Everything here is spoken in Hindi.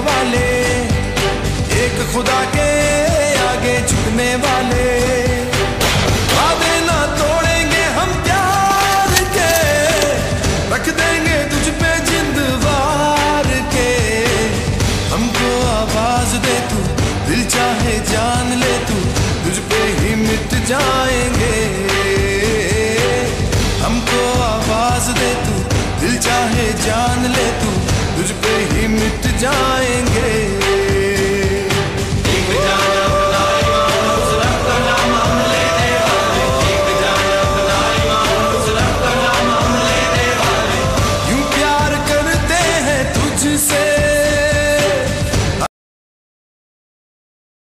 वाले, एक खुदा के आगे झुकने वाले। वादे ना तोड़ेंगे हम प्यार के, रख देंगे तुझ पे जिंदवार के। हमको आवाज़ दे तू, दिल चाहे जान ले तू, तुझ पे ही मिट जाएँगे। हमको आवाज़ दे तू, दिल चाहे जान ले तू, तुझ पे ही मिट जाएँगे।